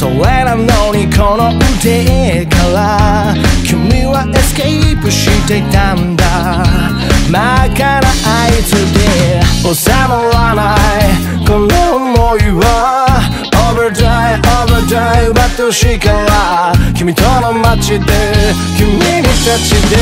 それなのにこの腕から君はエスケープしてたんだ。真っ赤なあいつで収まらない。この想いは Overdrive, overdrive 私から君との街で君に立ちで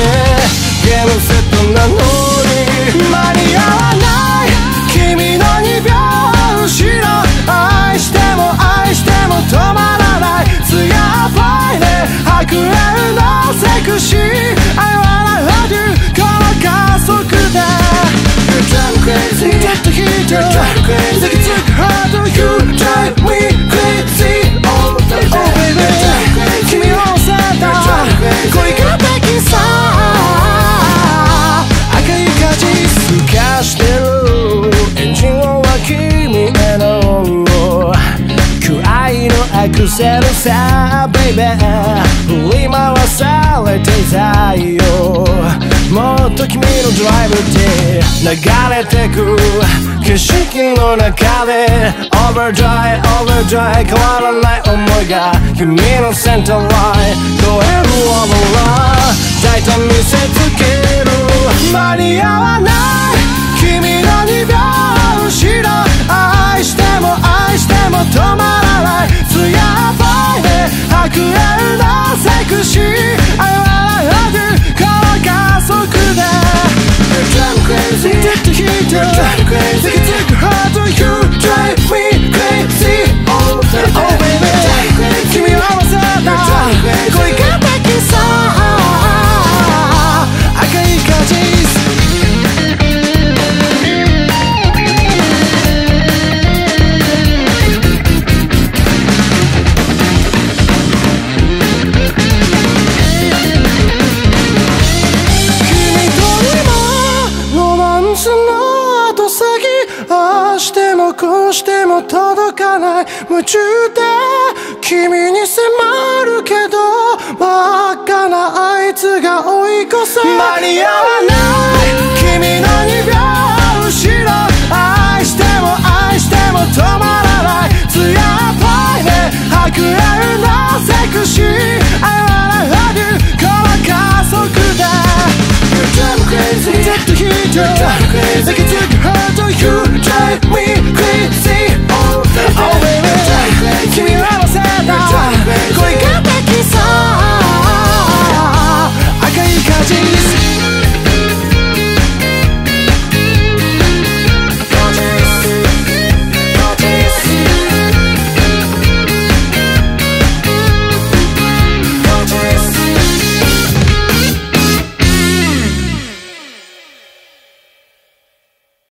君を乗せた恋ができさ赤い果実透かしてるエンジンは君への愛のアクセルさ Baby 振り回されてたよもっと君のドライブで流れてく景 overdrive, overdrive. 変わらない想いが夢のセンターライン超えるオーバーラー大胆見せつける間に合わない君の2秒後ろ愛しても愛しても止まらない艶っぽいで白るのセクシー Crazy, get the heat up. Crazy, もこうしても届かない夢中で君に迫るけど真っ赤なあいつが追い越せ。間に合わない。